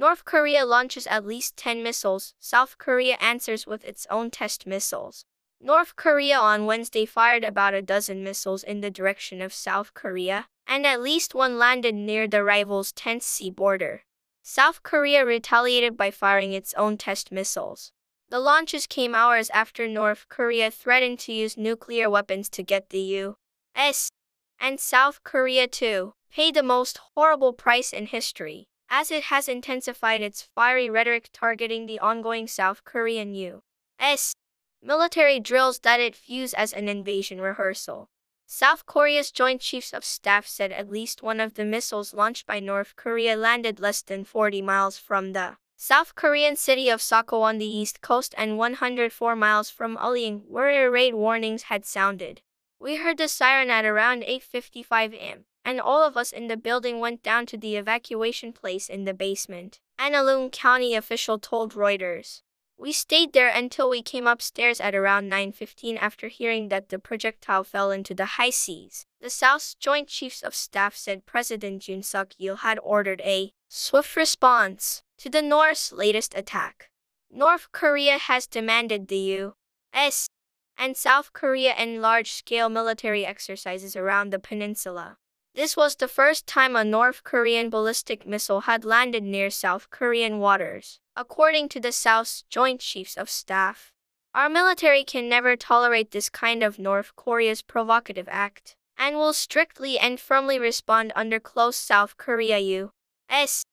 North Korea launches at least 10 missiles. South Korea answers with its own test missiles. North Korea on Wednesday fired about a dozen missiles in the direction of South Korea, and at least one landed near the rival's 10th sea border. South Korea retaliated by firing its own test missiles. The launches came hours after North Korea threatened to use nuclear weapons to get the U.S. and South Korea to pay the most horrible price in history, as it has intensified its fiery rhetoric targeting the ongoing South Korean U.S. military drills that it views as an invasion rehearsal. South Korea's Joint Chiefs of Staff said at least one of the missiles launched by North Korea landed less than 40 miles from the South Korean city of Sokcho on the east coast and 104 miles from Ulleung, where air raid warnings had sounded. We heard the siren at around 8.55 am, and all of us in the building went down to the evacuation place in the basement, an Ulleung County official told Reuters. We stayed there until we came upstairs at around 9.15 after hearing that the projectile fell into the high seas. The South's Joint Chiefs of Staff said President Yoon Suk-yeol had ordered a swift response to the North's latest attack. North Korea has demanded the U.S. and South Korea end large-scale military exercises around the peninsula. This was the first time a North Korean ballistic missile had landed near South Korean waters. According to the South's Joint Chiefs of Staff, our military can never tolerate this kind of North Korea's provocative act and will strictly and firmly respond under close South Korea U.S.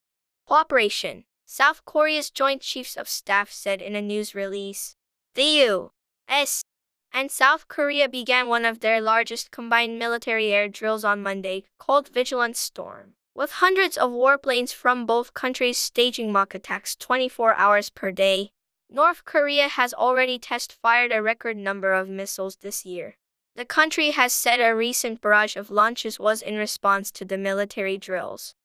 cooperation, South Korea's Joint Chiefs of Staff said in a news release. The U.S. and South Korea began one of their largest combined military air drills on Monday, called Vigilant Storm with hundreds of warplanes from both countries staging mock attacks 24 hours per day. North Korea has already test fired a record number of missiles this year. The country has said a recent barrage of launches was in response to the military drills.